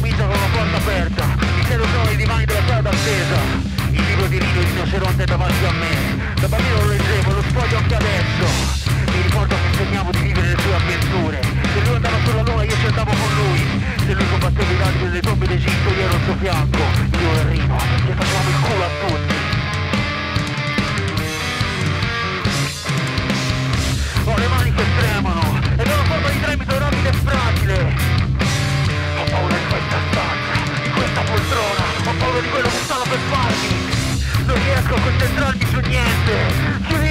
vita con una porta aperta. Mi chiedo sono i divani della strada attesa Il libro di Rino il rinoceronte davanti a me. Da bambino lo leggevo, lo spoglio anche adesso. Mi ricordo che sognavo di vivere le sue avventure per farmi. Non riesco a concentrarmi su niente.